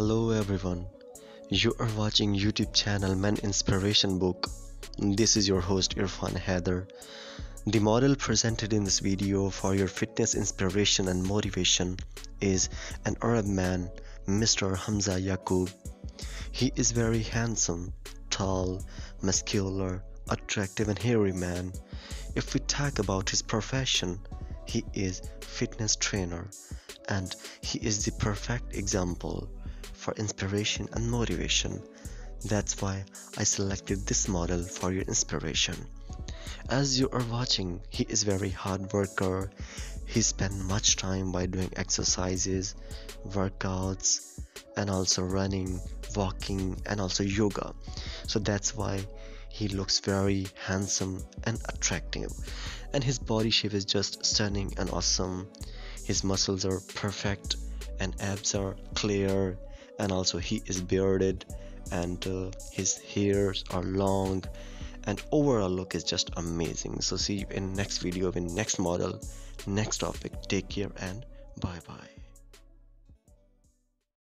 Hello everyone. You are watching YouTube channel Men Inspiration Book. This is your host Irfan Haidar. The model presented in this video for your fitness inspiration and motivation is an Arab man, Mr. Hamza Jaqoub. He is very handsome, tall, muscular, attractive and hairy man. If we talk about his profession, he is fitness trainer and he is the perfect example for inspiration and motivation. That's why I selected this model for your inspiration. As you are watching, he is very hard worker. He spend much time by doing exercises, workouts, and also running, walking, and also yoga. So that's why he looks very handsome and attractive. And his body shape is just stunning and awesome. His muscles are perfect and abs are clear and also he is bearded and uh, his hairs are long and overall look is just amazing. So see you in next video in next model next topic. Take care and bye bye